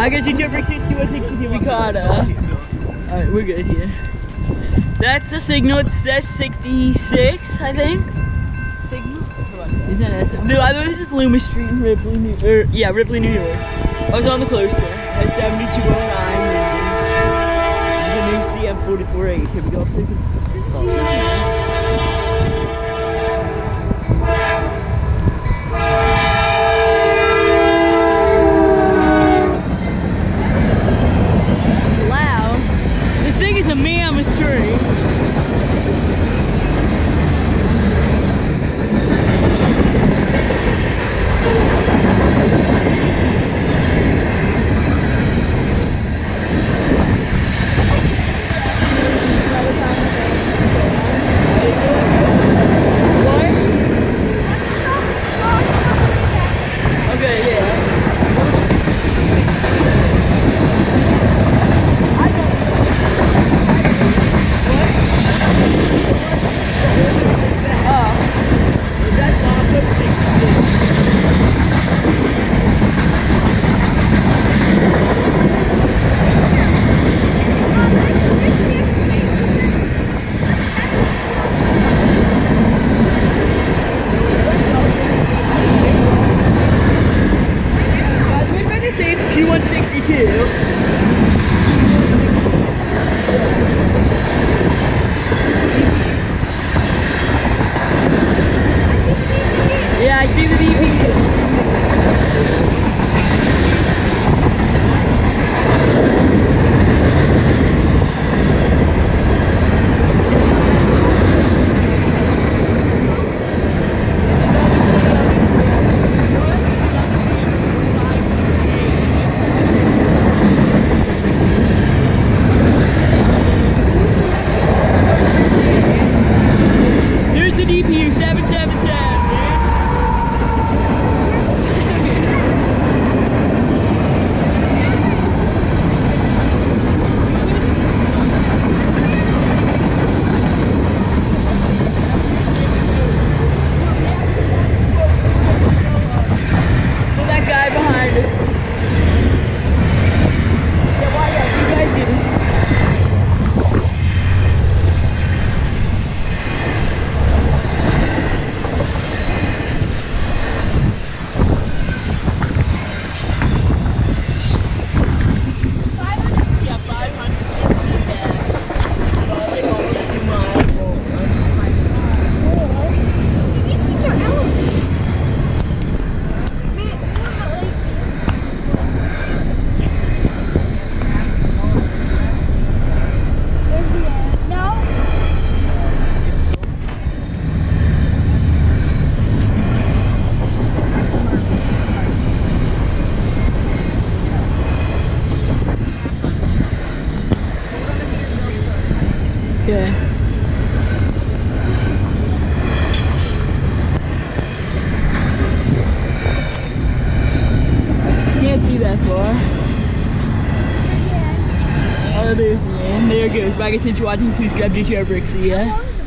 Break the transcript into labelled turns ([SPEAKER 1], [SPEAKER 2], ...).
[SPEAKER 1] I guess you two break 6160 we caught uh Alright, we're good here. That's the signal, it's that's 66, I think. Signal? Is that S? No, I know this is Loomis Street in Ripley, New er, yeah, Ripley, New York. I was on the coaster at 7209 and the new CM44AH. Here we go.
[SPEAKER 2] This is the
[SPEAKER 1] loud. This thing is a mammoth tree. What? Okay, yeah. Oh. That's not a good thing. Guys, we better say it's Q162. I see the DP. Here's the DPU 777, dude. Well, that guy behind us. Yeah, why, yeah, you guys did it. Yeah, 500
[SPEAKER 2] See, these things are elephants. No.
[SPEAKER 1] Okay. Can't see that far. Oh, there's the end. There it goes. I guess since you're watching, please grab ya.
[SPEAKER 2] How long is